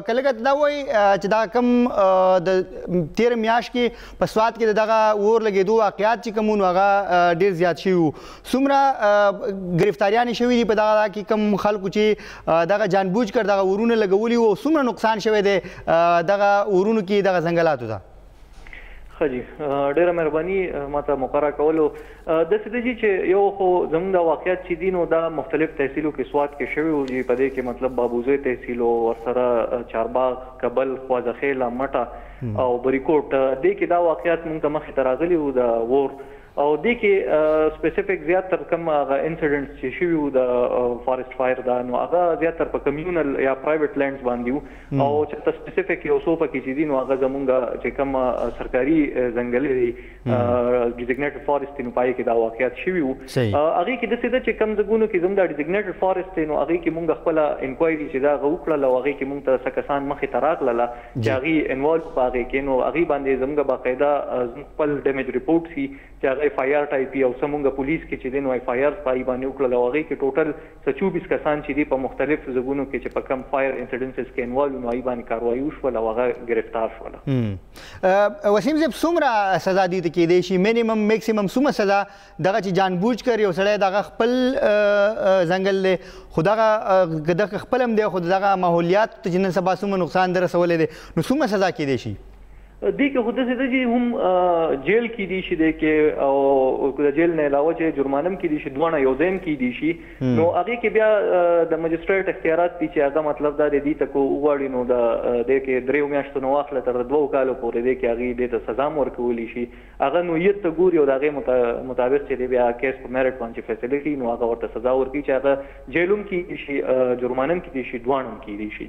که لږه دا وایي چې دا کم د تیر میاش کې په سواد کې دغه ور لګېدو واقعیات چې کومون هغه ډیر زیات شي وو څومره گرفتاریان شوی دي په دغه کې کم خلکو چې دغه جانبوج کړ دغه ورونه لګولي وو څومره نقصان شوی دی دغه ورونو کې دغه ځنګلاتو ته ښه جی ډیره مهرباني ماته موقع راکولو داسې دی جی چې یو خو زموږ دا واقعیت چې دین او دا مختلف تحصیلو کې سواد کې شوی او جی په دې کې مطلب بابوزه تحصیل او ورسره چارباغ کبل خوازخیله مټه او بریکوټ دې کې دا واقعیت موږ ته مخې ته راغلی او دا وور او دې کې سپیسیفیک زیات تر کوم هغه انسیډنټس چې شوي وو د فارسټ فایر دا نو هغه زیات تر په کمیونل یا پرایویټ لینډز باندې وو او چې تاسو سپیسیفیک یو څو پکې چې دي نو هغه زمونږ چې کوم سرکاري ځنګلې دي ډیزیګنیټډ فارسټ نو پای کې دا واقعیت شوي وو هغه کې د سیده چې کوم زګونو کې زمونږ ډیزیګنیټډ فارسټ نو هغه کې مونږ خپل انکوایري چې دا غو کړل او هغه کې مونږ ته سکسان مخې تراغله چې هغوی انوالف په هغې کې نو هغوی باندې زموږ باقاعده زموږ خپل ډیمیج ریپورټ شي چې هغه ایف آی آر ټایپ وي او څه موږ پولیس کې چې دی نو ایف آی آرز په هغوی باندې وکړل او هغوی کې ټوټل څه چوبیس کسان چې دي په مختلف ځګونو کې چې په کوم فایر انسیډنسز کې انوالف وو نو هغوی باندې کاروایي وشول او هغه ګرفتار شول. وسیم صاحب څومره سزا دوی ته کیدای شي مینیمم میکسیمم څومره سزا دغه چې جان بوج کر یو سړی دغه خپل ځنګل دی خو دغه دغه خپل هم دی خو دغه ماحولیات ته چې نن سبا څومره نقصان در رسولی دی نو څومره سزا کېدی شي دې کې خو داسې ده چې هم جیل کې دي شي دی کې او د جیل نه علاوه چې جرمانم کې دي شي دوه یو ځایم کې دي شي نو هغه کې بیا د ماجستریټ اختیارات دي چې هغه مطلب دا دی ته کو وغواړي نو د دې کې دریو میاشتو نو اخله تر دوه کالو پورې دې کې هغه دې ته سزا ورکول شي هغه نوعیت ته ګوري او د هغې مطابق چې دی بیا کیس په میرټ باندې فیصله کوي نو هغه ورته سزا ورکوي چې هغه جیل هم کیدی شي جرمانه هم کیدی شي دواړه هم کیدی شي.